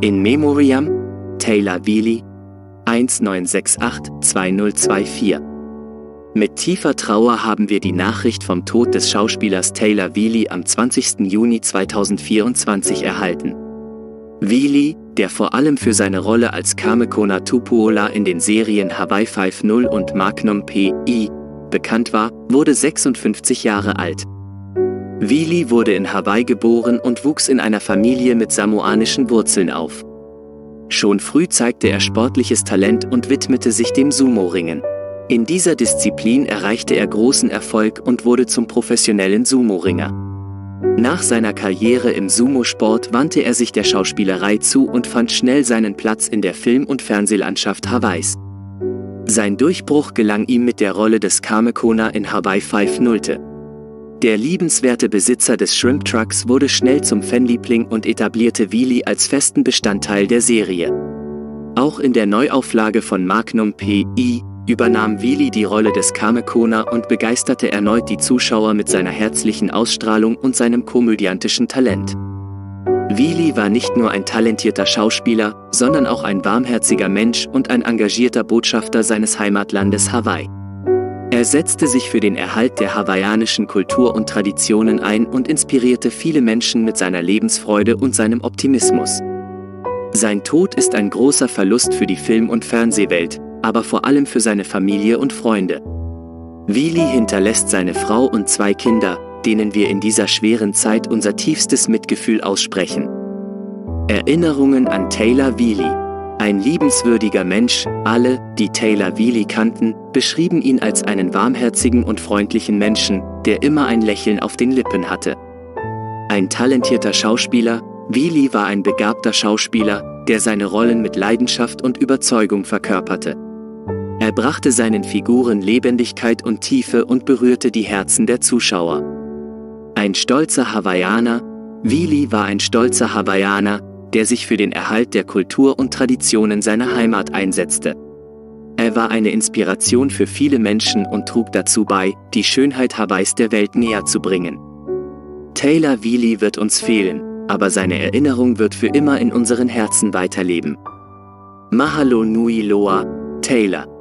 In Memoriam, Taylor Wheely, 1968-2024. Mit tiefer Trauer haben wir die Nachricht vom Tod des Schauspielers Taylor Wheely am 20. Juni 2024 erhalten. Wheely, der vor allem für seine Rolle als Kamekona Tupuola in den Serien Hawaii 5.0 und Magnum P.I. bekannt war, wurde 56 Jahre alt. Wheely wurde in Hawaii geboren und wuchs in einer Familie mit samoanischen Wurzeln auf. Schon früh zeigte er sportliches Talent und widmete sich dem Sumo-Ringen. In dieser Disziplin erreichte er großen Erfolg und wurde zum professionellen Sumo-Ringer. Nach seiner Karriere im Sumo-Sport wandte er sich der Schauspielerei zu und fand schnell seinen Platz in der Film- und Fernsehlandschaft Hawaiis. Sein Durchbruch gelang ihm mit der Rolle des Kamekona in Hawaii 5.0. Der liebenswerte Besitzer des Shrimp Trucks wurde schnell zum Fanliebling und etablierte Wheely als festen Bestandteil der Serie. Auch in der Neuauflage von Magnum P.I. übernahm Wheely die Rolle des Kamekona und begeisterte erneut die Zuschauer mit seiner herzlichen Ausstrahlung und seinem komödiantischen Talent. Wheely war nicht nur ein talentierter Schauspieler, sondern auch ein warmherziger Mensch und ein engagierter Botschafter seines Heimatlandes Hawaii. Er setzte sich für den Erhalt der hawaiianischen Kultur und Traditionen ein und inspirierte viele Menschen mit seiner Lebensfreude und seinem Optimismus. Sein Tod ist ein großer Verlust für die Film- und Fernsehwelt, aber vor allem für seine Familie und Freunde. Wheely hinterlässt seine Frau und zwei Kinder, denen wir in dieser schweren Zeit unser tiefstes Mitgefühl aussprechen. Erinnerungen an Taylor Wheely ein liebenswürdiger Mensch, alle, die Taylor Wheely kannten, beschrieben ihn als einen warmherzigen und freundlichen Menschen, der immer ein Lächeln auf den Lippen hatte. Ein talentierter Schauspieler, Wheely war ein begabter Schauspieler, der seine Rollen mit Leidenschaft und Überzeugung verkörperte. Er brachte seinen Figuren Lebendigkeit und Tiefe und berührte die Herzen der Zuschauer. Ein stolzer Hawaiianer, Wheely war ein stolzer Hawaiianer, der sich für den Erhalt der Kultur und Traditionen seiner Heimat einsetzte. Er war eine Inspiration für viele Menschen und trug dazu bei, die Schönheit Hawaiis der Welt näher zu bringen. Taylor Wheely wird uns fehlen, aber seine Erinnerung wird für immer in unseren Herzen weiterleben. Mahalo Nui Loa, Taylor.